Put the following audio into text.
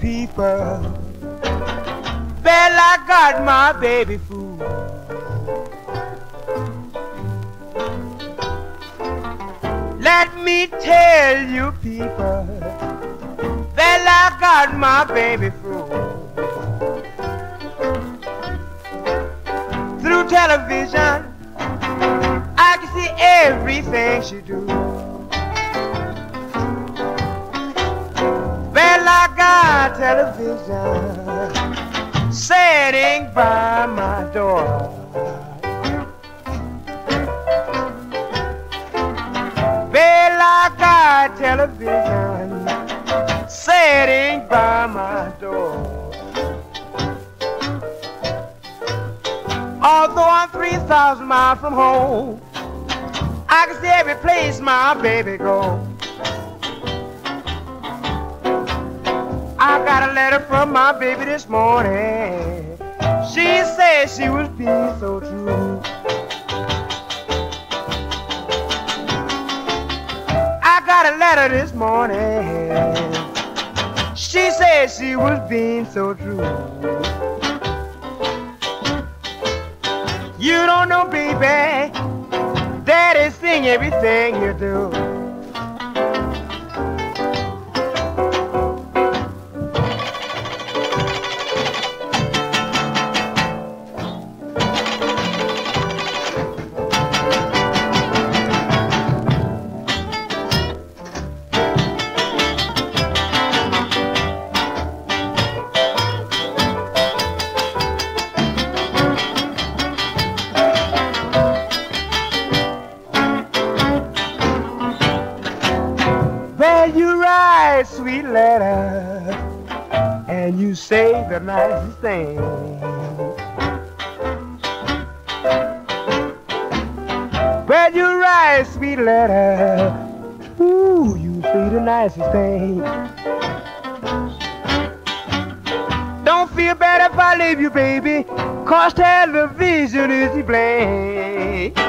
people. Well, I got my baby food. Let me tell you, people, well, I got my baby food. Through television, I can see everything she do. Television sitting by my door. Well, I got television sitting by my door. Although I'm 3,000 miles from home, I can see every place my baby go. I got a letter from my baby this morning. She said she was being so true. I got a letter this morning. She said she was being so true. You don't know, baby. Daddy sing everything you do. Sweet letter and you say the nicest thing. When you write sweet letter, ooh, you say the nicest thing. Don't feel bad if I leave you, baby, cause television is the blame.